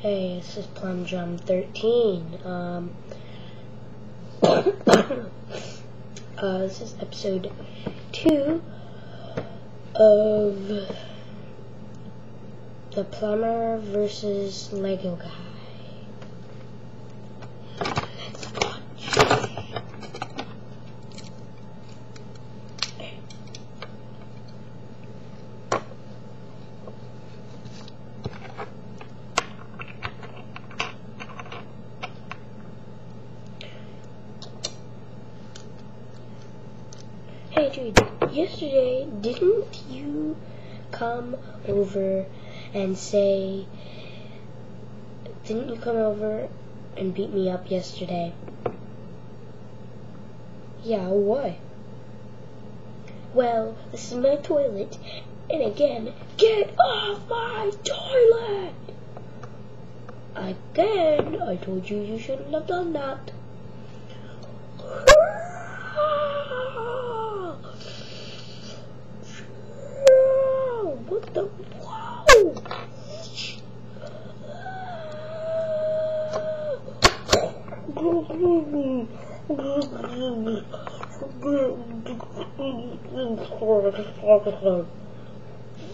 Hey, this is Plum Drum 13. Um, uh, this is episode 2 of The Plumber versus Lego Guy. Hey dude, yesterday didn't you come over and say didn't you come over and beat me up yesterday? Yeah, why? Well, this is my toilet, and again, get off my toilet! Again, I told you you shouldn't have done that. What the? Wow!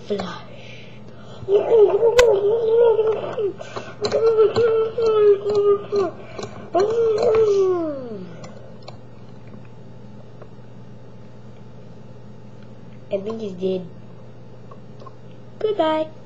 Flush. I think he's dead. Goodbye.